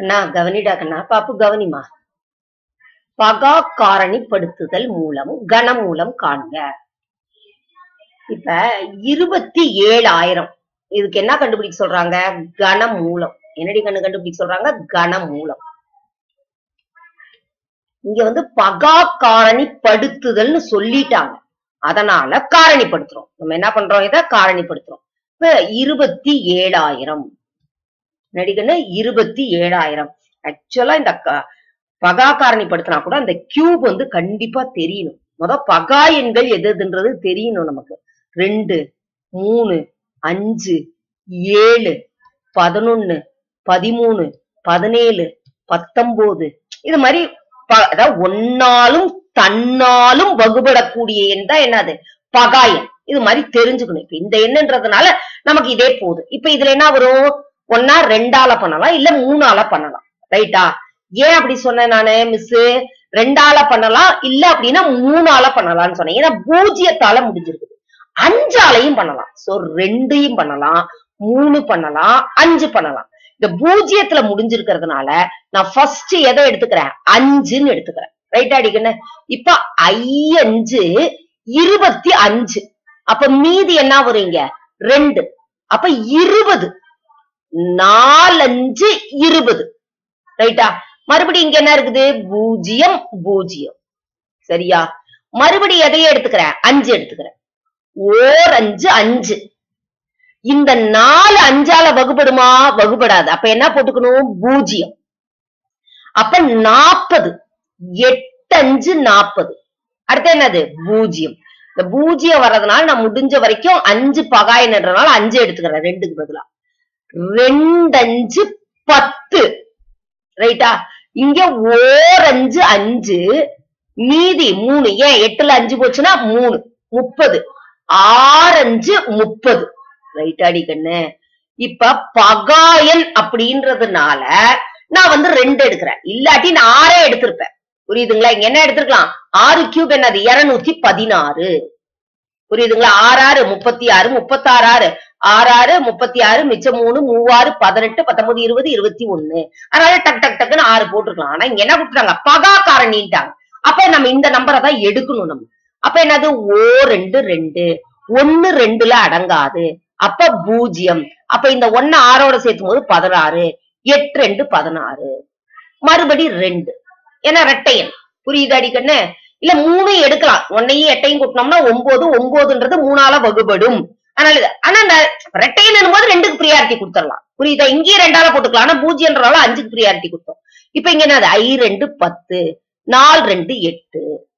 அண்ணா கவனிடா கண்ணா பாப்பு கவனிமா. பகா காரணிப்படுத்துதல் மூலம் கனமூலம் காண்க. இப்ப இருபத்தி ஏழாயிரம். இதுக்கு என்ன கண்டுபிடிக்க சொல்றாங்க? கனமூலம் என்னடி கண்ணு கண்டுபிடிக்க சொல்றாங்க? கனமூலம் இங்க வந்து பகா காரணிப்படுத்துதல்னு சொல்லிட்டாங்க. அதனால காரணிப்படுத்துறோம். நம்ம என்ன பண்றோம் இத? காரணிப்படுத்துறோம். இப்ப இருபத்தி ஏழாயிரம். நடிகன்னு இருபத்தி ஏழாயிரம். ஆக்சுவலா இந்த பகா காரணிப்படுத்தினா கூட அந்த கியூப் வந்து கண்டிப்பா தெரியணும். முத பகா எண்கள் எது எதுன்றது தெரியணும் நமக்கு. ரெண்டு மூணு அஞ்சு ஏழு பதினொன்னு பதிமூணு பதினேழு பத்தொன்பது இது மாதிரி ப- அதாவது ஒன்னாலும் தன்னாலும் வகுபடக்கூடிய எண் தான் என்னது? பகா எண் இது மாதிரி தெரிஞ்சுக்கணும். இப்ப இந்த எண்ணுன்றதுனால நமக்கு இதே போதும் இப்ப இதுல என்ன வரும்? ஒன்னா ரெண்டால பண்ணலாம் இல்ல மூணால பண்ணலாம். ரைட்டா ஏன் அப்படி சொன்னேன் நானு மிஸ் ரெண்டால பண்ணலாம் இல்ல அப்படின்னா மூணால பண்ணலாம்னு சொன்னேன். ஏன்னா பூஜ்ஜியத்தால முடிஞ்சிருக்குது. அஞ்சாலையும் பண்ணலாம். சோ ரெண்டையும் பண்ணலாம் மூணு பண்ணலாம் அஞ்சு பண்ணலாம். இந்த பூஜ்ஜியத்துல முடிஞ்சிருக்கிறதுனால நான் ஃபர்ஸ்ட் எதை எடுத்துக்கிறேன்? அஞ்சுன்னு எடுத்துக்கிறேன். ரைட்டா அடிக்கணும் இப்ப ஐயஞ்சு இருபத்தி அஞ்சு. அப்ப மீதி என்ன வரும் இங்க? ரெண்டு. அப்ப இருபது. நாலஞ்சு இருபது. ரைட்டா மறுபடியும் இங்க என்ன இருக்குது? பூஜ்ஜியம் பூஜ்ஜியம். சரியா? மறுபடியும் எதையும் எடுத்துக்கிறேன்? அஞ்சு எடுத்துக்கிறேன். ஓர் அஞ்சு. அஞ்சு இந்த நாலு அஞ்சால வகுபடுமா? வகுபடாது. அப்ப என்ன போட்டுக்கணும்? பூஜ்ஜியம். அப்ப நாற்பது. எட்டு அஞ்சு நாற்பது. அடுத்து என்னது? பூஜ்ஜியம். இந்த பூஜ்ஜியம் வர்றதுனால நான் முடிஞ்ச வரைக்கும் அஞ்சு பகாயின்றதுனால அஞ்சு எடுத்துக்கிறேன். ரெண்டுக்கு பதிலா. ரெண்டஞ்சு பத்து. ரைட்டா இங்க ஓரஞ்சு அஞ்சு மீதி மூணு. ஏன் எட்டுல அஞ்சு போச்சுன்னா மூணு முப்பது. ஆறஞ்சு முப்பது. ரைட்டாடி கண்ணு? இப்ப பகாயன் அப்படின்றதுனால நான் வந்து ரெண்டு எடுக்கிறேன். இல்லாட்டி நான் ஆறே எடுத்திருப்பேன். புரியுதுங்களா? இங்க என்ன எடுத்திருக்கலாம்? ஆறு கியூப் என்னது? இருநூத்தி பதினாறு. புரியுதுங்களா? ஆறு ஆறு முப்பத்தி ஆறு முப்பத்தாறு ஆறு ஆறு ஆறு முப்பத்தி ஆறு மிச்சம் மூணு மூவாறு பதினெட்டு பத்தொன்பது இருபது இருபத்தி ஒண்ணு. அதனால டக் டக் டக்குன்னு ஆறு போட்டிருக்கலாம். ஆனா இங்க என்ன கொடுத்துட்டாங்க? பகா காரணிட்டாங்க அப்ப நம்ம இந்த நம்பரை தான் எடுக்கணும் நம்ம. அப்ப என்னது? ஓ ரெண்டு ரெண்டு. ஒன்னு ரெண்டுல அடங்காது. அப்ப பூஜ்ஜியம். அப்ப இந்த ஒன்னு ஆறோட சேர்த்தும் போது பதினாறு. எட்டு ரெண்டு பதினாறு. மறுபடி ரெண்டு. ஏன்னா ரெட்டையன் புரியுது அடிக்கண்ணு இல்ல மூணையும் எடுக்கலாம். ஒன்னையும் எட்டையும் கூட்டினோம்னா ஒன்பது ஒன்பதுன்றது மூணால வகுபடும். ஆனால் இது- ஆனா ரெட்டைன்னு போது ரெண்டுக்கு ப்ரியாரிட்டி கொடுத்துடலாம். புரியுதா? இங்கேயும் ரெண்டால போட்டுக்கலாம். ஆனா பூஜ்ஜியன்றால அஞ்சுக்கு ப்ரியாரிட்டி கொடுத்தோம். இப்ப இங்க என்னது? ஐ ரெண்டு பத்து நாலு ரெண்டு எட்டு.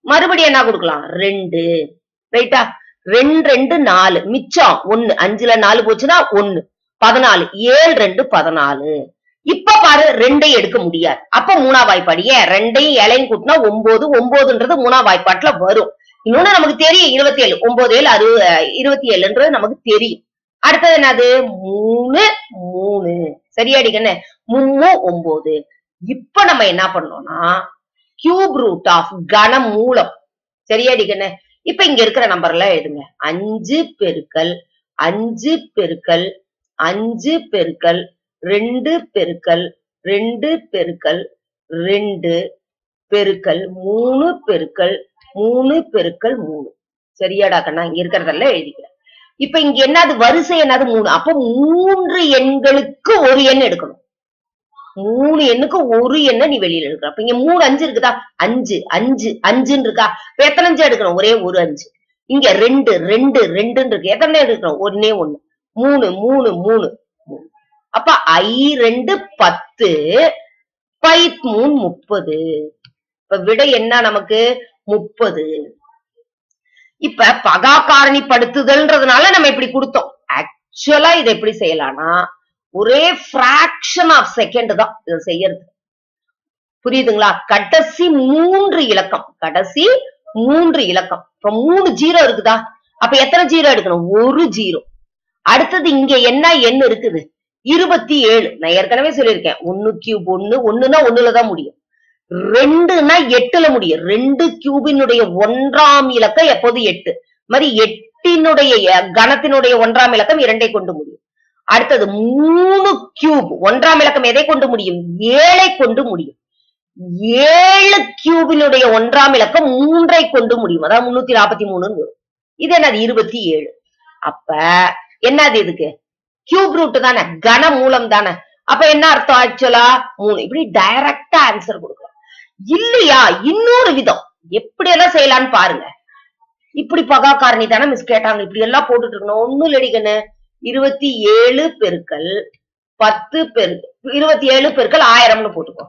மறுபடியும் என்ன கொடுக்கலாம்? ரெண்டு. ரைட்டா ரெண்டு ரெண்டு நாலு. மிச்சம் ஒன்னு அஞ்சுல நாலு போச்சுன்னா ஒன்னு பதினாலு. ஏழு ரெண்டு பதினாலு. இப்ப பாரு ரெண்டையும் எடுக்க முடியாது. அப்ப மூணா வாய்ப்பாடு. ஏன்? ரெண்டையும் இலையும் கூட்டினா ஒன்பது ஒன்பதுன்றது மூணா வாய்ப்பாட்டுல வரும். இன்னொன்னு நமக்கு தெரியும் இருபத்தி ஏழு ஒன்பது ஏழு அறுபது இருபத்தி ஏழுன்றது நமக்கு தெரியும். அடுத்தது என்னது? மூணு மூணு. சரியாடிக்கண்ணே மூணு ஒன்பது இப்ப நம்ம என்ன பண்ணோம்னா கியூப் ரூட் ஆஃப் கன மூலம் சரியாடிக்கண்ணே இப்ப இங்க இருக்கிற நம்பர்ல எழுதுங்க அஞ்சு பெருக்கல் அஞ்சு பெருக்கல் அஞ்சு பெருக்கல் ரெண்டு பெருக்கல் ரெண்டு பெருக்கல் ரெண்டு பெருக்கல் மூணு பெருக்கல் மூணு பெருக்கள் மூணு. சரியாடா கண்ணா இங்க இருக்கிறதெல்லாம் எழுதிக்கிறேன். இப்ப இங்க என்னது வரிசை என்னது மூணு? அப்ப மூன்று எண்களுக்கு ஒரு எண் எடுக்கணும். மூணு எண்ணுக்கு ஒரு எண்ணை நீ வெளியில எடுக்கிற அப்ப இங்க மூணு அஞ்சு இருக்குதா? அஞ்சு அஞ்சு அஞ்சுன்னு இருக்கா? இப்ப எத்தனை அஞ்சு எடுக்கணும்? ஒரே ஒரு அஞ்சு. இங்க ரெண்டு ரெண்டு ரெண்டுன்னு இருக்கு. எத்தனை எடுக்கணும்? ஒன்னே ஒண்ணு. மூணு மூணு மூணு. அப்ப ஐ ரெண்டு பத்து பை மூணு முப்பது. இப்ப விட என்ன நமக்கு? முப்பது. இப்ப பகா காரணிப்படுத்துதல்ன்றதுனால நம்ம இப்படி கொடுத்தோம். ஆக்சுவலா இதை எப்படி செய்யலாம்னா ஒரே பிராக்ஷன் ஆஃப் செகண்ட் தான் இதை செய்யறது. புரியுதுங்களா? கடைசி மூன்று இலக்கம். கடைசி மூன்று இலக்கம். இப்ப மூணு ஜீரோ இருக்குதா? அப்ப எத்தனை ஜீரோ எடுக்கணும்? ஒரு ஜீரோ. அடுத்தது இங்க என்ன எண் இருக்குது? இருபத்தி ஏழு. நான் ஏற்கனவே சொல்லியிருக்கேன். ஒன்னு கியூப் ஒண்ணு. ஒண்ணுன்னா ஒண்ணுலதான் முடியும். ரெண்டுன்னா எட்டுல முடியும். ரெண்டு கியூபினுடைய ஒன்றாம் இலக்கம் எப்போது எட்டு? மாதிரி எட்டினுடைய கணத்தினுடைய ஒன்றாம் இலக்கம் இரண்டை கொண்டு முடியும். அடுத்தது மூணு கியூப் ஒன்றாம் இலக்கம் எதை கொண்டு முடியும்? ஏழை கொண்டு முடியும். ஏழு கியூபினுடைய ஒன்றாம் இலக்கம் மூன்றை கொண்டு முடியும். அதாவது முன்னூத்தி நாற்பத்தி மூணுன்னு வரும். இது என்னது? இருபத்தி ஏழு. அப்ப என்னது இதுக்கு? கியூப் ரூட் தானே. கன மூலம் தானே. அப்ப என்ன அர்த்தம்? ஆக்சுவலா மூணு. இப்படி டைரக்டா ஆன்சர் கொடுக்கும் இல்லையா? இன்னொரு விதம். எப்படி எல்லாம் செய்யலாம்னு பாருங்க. இப்படி பகா காரணி தானே மிஸ் கேட்டாங்க. இப்படி எல்லாம் போட்டுட்டு இருக்கணும். ஒண்ணும் இல்லடிக்கண்ணு இருபத்தி ஏழு பெருக்கள் பத்து பெருக்கல் இருபத்தி ஏழு பெருக்கள் ஆயிரம்னு போட்டுக்கோ.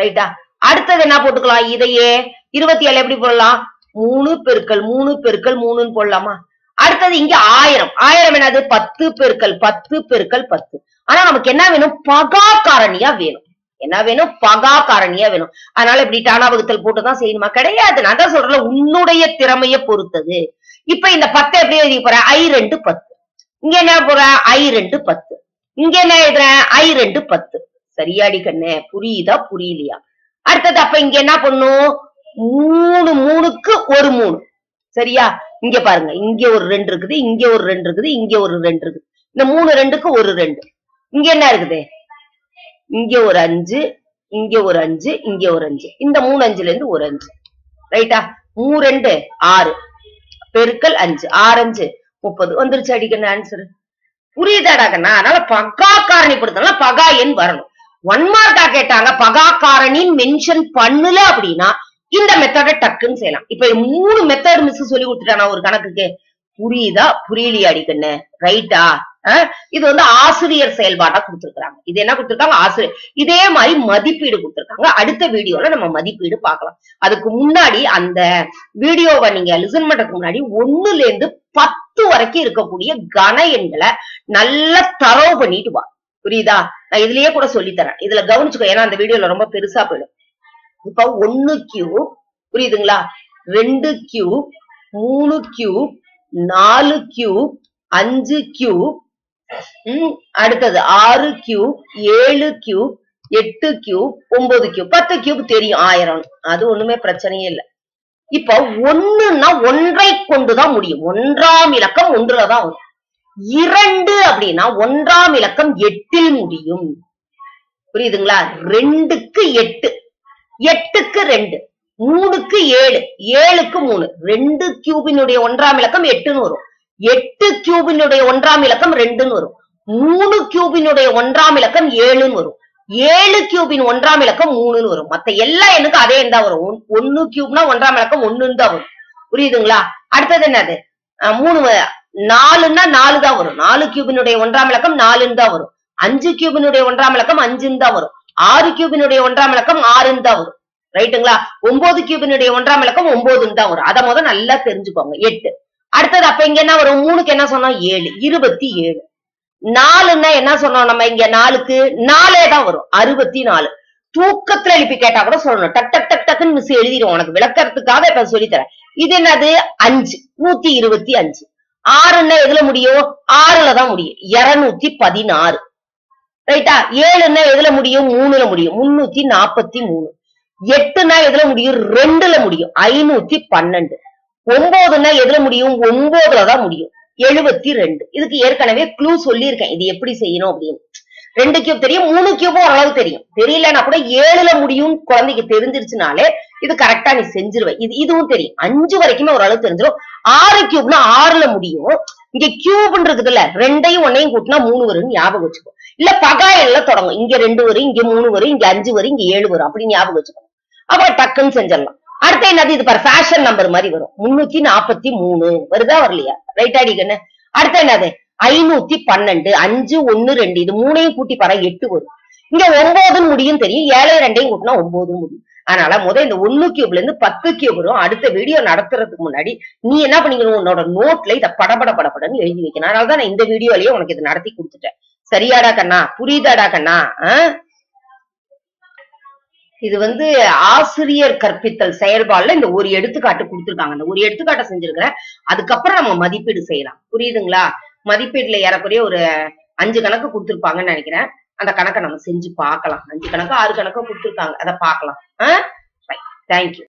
ரைட்டா அடுத்தது என்ன போட்டுக்கலாம்? இதையே. இருபத்தி ஏழு எப்படி போடலாம்? மூணு பெருக்கள் மூணு பெருக்கள் மூணுன்னு போடலாமா? அடுத்தது இங்க ஆயிரம். ஆயிரம் என்னது? பத்து பெருக்கள் பத்து பெருக்கள் பத்து. ஆனா நமக்கு என்ன வேணும்? பகா காரணியா வேணும். என்ன வேணும்? பகா காரணியா வேணும். அதனால இப்படி டானா வகுத்தல் போட்டுதான் செய்யணுமா? கிடையாது. நான் தான் சொல்றேன் உன்னுடைய திறமைய பொறுத்தது. இப்ப இந்த பத்தை எப்படி எழுதி போறேன் ஐ ரெண்டு பத்து. இங்க என்ன போறேன் ஐ ரெண்டு பத்து. இங்க என்ன எழுதுறேன் ஐ ரெண்டு பத்து. சரியாடி கண்ணே புரியுதா? புரியலையா? அடுத்தது அப்ப இங்க என்ன பண்ணும்? மூணு மூணுக்கு ஒரு மூணு. சரியா? இங்க பாருங்க. இங்க ஒரு ரெண்டு இருக்குது இங்க ஒரு ரெண்டு இருக்குது இங்க ஒரு ரெண்டு இருக்குது. இந்த மூணு ரெண்டுக்கு ஒரு ரெண்டு. இங்க என்ன இருக்குது? இங்க ஒரு அஞ்சு இங்க ஒரு அஞ்சு இங்க ஒரு அஞ்சு. இந்த மூணு அஞ்சுல இருந்து ஒரு அஞ்சு. ரைட்டா? மூணு ரெண்டு ஆறு. பெருக்கல் அஞ்சு. ஆறு அஞ்சு. முப்பது. வந்துருச்சு அடிக்கணும் ஆன்சர் புரியுதாடா கண்ணா? அதனால பகா காரணிப்படுத்தலாம் பகா எண் வரணும். ஒன் மார்க்கா கேட்டாங்க. பகா காரணின்னு மென்ஷன் பண்ணல அப்படின்னா இந்த மெத்தட டக்குன்னு செய்யலாம். இப்ப மூணு மெத்தட் மிஸ் சொல்லி கொடுத்துட்டானா ஒரு கணக்குக்கு. புரியுதா? புரியலையா அடிக்கண்ணு ரைட்டா? இது வந்து ஆசிரியர் செயல்பாடா கொடுத்திருக்காங்க இது என்ன கொடுத்திருக்காங்க? ஆசிரியர். இதே மாதிரி மதிப்பீடு கொடுத்திருக்காங்க. அடுத்த வீடியோல நம்ம மதிப்பீடு பார்க்கலாம். அதுக்கு முன்னாடி அந்த வீடியோவை நீங்க லிசன் பண்றதுக்கு முன்னாடி ஒண்ணுல இருந்து பத்து வரைக்கும் இருக்கக்கூடிய கன எண்களை நல்லா தரவு பண்ணிட்டு வா. புரியுதா? நான் இதுலயே கூட சொல்லித்தரேன். இதுல கவனிச்சுக்கோ. ஏன்னா அந்த வீடியோல ரொம்ப பெருசா போயிடும். இப்ப ஒன்னு கியூப் புரியுதுங்களா? ரெண்டு கியூப் மூணு கியூப் நாலு கியூப் அஞ்சு கியூப் ம், அடுத்தது ஆறு கியூப் ஏழு கியூப் எட்டு கியூப் ஒன்பது கியூப் பத்து கியூப் தெரியும் ஆயிரம். அது ஒண்ணுமே பிரச்சனையே இல்லை. இப்ப ஒண்ணுன்னா ஒன்றை கொண்டுதான் முடியும். ஒன்றாம் இலக்கம் ஒன்றுலதான் வரும். இரண்டு அப்படின்னா ஒன்றாம் இலக்கம் எட்டில் முடியும். புரியுதுங்களா? ரெண்டுக்கு எட்டு. எட்டுக்கு ரெண்டு. மூணுக்கு ஏழு. ஏழுக்கு மூணு. ரெண்டு கியூபினுடைய ஒன்றாம் இலக்கம் எட்டுன்னு வரும். எட்டு கியூபினுடைய ஒன்றாம் இலக்கம் ரெண்டுன்னு வரும். மூணு கியூபினுடைய ஒன்றாம் இலக்கம் ஏழுன்னு வரும். ஏழு கியூபின் ஒன்றாம் இலக்கம் மூணுன்னு வரும். மத்த எல்லா எண்ணுக்கும் அதே எண் தான் வரும். ஒன்- ஒண்ணு கியூப்னா ஒன்றாம் இலக்கம் ஒண்ணுன்னு தான் வரும். புரியுதுங்களா? அடுத்தது என்னது? மூணு நாலுன்னா நாலு தான் வரும். நாலு கியூபினுடைய ஒன்றாம் இலக்கம் நாலுன்னு தான் வரும். அஞ்சு கியூபினுடைய ஒன்றாம் இலக்கம் அஞ்சுன்னு தான் வரும். ஆறு கியூபினுடைய ஒன்றாம் இலக்கம் ஆறுன்னு தான் வரும். ரைட்டுங்களா ஒன்பது கியூபினுடைய ஒன்றாம் இலக்கம் ஒன்பதுன்னு தான் வரும். அதை முத நல்லா தெரிஞ்சுக்கோங்க. எட்டு. அடுத்தது அப்ப இங்க என்ன வரும்? மூணுக்கு என்ன சொன்னோம்? ஏழு. இருபத்தி ஏழு. நாலுன்னா என்ன சொன்னோம்? நம்ம இங்க நாலுக்கு நாலே தான் வரும். அறுபத்தி நாலு தூக்கத்துல எழுப்பி கேட்டா கூட சொல்லணும். டக் டக் டக் டக்குன்னு மிஸ் எழுதிடும் உனக்கு விளக்கறதுக்காக இப்ப சொல்லித்தரேன். இது என்னது? அஞ்சு. நூத்தி இருபத்தி அஞ்சு. ஆறுன்னா எதுல முடியும்? ஆறுல தான் முடியும். இருநூத்தி பதினாறு. ரைட்டா? ஏழுன்னா எதுல முடியும்? மூணுல முடியும். முன்னூத்தி நாற்பத்தி மூணு. எட்டுனா எதுல முடியும்? ரெண்டுல முடியும். ஐநூத்தி பன்னெண்டு. ஒன்பதுன்னா எதுல முடியும்? ஒன்பதுல தான் முடியும். எழுபத்தி ரெண்டு இதுக்கு ஏற்கனவே க்ளூ சொல்லியிருக்கேன். இது எப்படி செய்யணும் அப்படின்னு. ரெண்டு கியூப் தெரியும் மூணு கியூபும் ஓரளவு தெரியும். தெரியலன்னா கூட ஏழுல முடியும். குழந்தைக்கு தெரிஞ்சிருச்சுனாலே இது கரெக்டா நீ செஞ்சிருவ. இது இதுவும் தெரியும். அஞ்சு வரைக்குமே ஓரளவு தெரிஞ்சிடும் ஆறு கியூப்னா ஆறுல முடியும். இங்க கியூப்னு இல்ல ரெண்டையும் ஒன்னையும் கூட்டினா மூணு வரும்னு ஞாபகம் வச்சுக்கோ. இல்ல பகாயல்ல தொடங்கும். இங்க ரெண்டு வரும் இங்க மூணு வரும் இங்க அஞ்சு வரும் இங்க ஏழு வரும். அப்படின்னு ஞாபகம் வச்சுக்கோ. அப்புறம் டக்குன்னு செஞ்சிடலாம். அடுத்த என்னது? இது பாரு ஃபேஷன் நம்பர் மாதிரி வரும். முன்னூத்தி நாற்பத்தி மூணு. வருதா வரலையா? ரைட் அடிக்கண்ணு அடுத்த என்னது? ஐநூத்தி பன்னெண்டு. அஞ்சு ஒண்ணு ரெண்டு. இது மூணையும் கூட்டி பாரு எட்டு வரும். இங்க ஒன்பதுன்னு முடியும் தெரியும். ஏழை ரெண்டையும் கூட்டினா ஒன்பதுன்னு முடியும். அதனால முத இந்த ஒண்ணு கியூப்ல இருந்து பத்து கியூப் வரும். அடுத்த வீடியோ நடத்துறதுக்கு முன்னாடி நீ என்ன பண்ணிக்கணும்? உன்னோட நோட்ல இதை படபட படபடன்னு எழுதி வைக்கணும். அதனாலதான் நான் இந்த வீடியோலயே உனக்கு இதை நடத்தி கொடுத்துட்டேன். சரியாடா கண்ணா? புரியுதாடா கண்ணா? ஆஹ் இது வந்து ஆசிரியர் கற்பித்தல் செயல்பாடுல இந்த ஒரு எடுத்துக்காட்டு கொடுத்திருக்காங்க. அந்த ஒரு எடுத்துக்காட்டை செஞ்சிருக்கிறேன். அதுக்கப்புறம் நம்ம மதிப்பீடு செய்யலாம். புரியுதுங்களா? மதிப்பீடுல ஏறக்குறைய ஒரு அஞ்சு கணக்கு கொடுத்திருப்பாங்கன்னு நினைக்கிறேன். அந்த கணக்கை நம்ம செஞ்சு பார்க்கலாம். அஞ்சு கணக்கு ஆறு கணக்கு கொடுத்துருக்காங்க. அதை பார்க்கலாம். தேங்க்யூ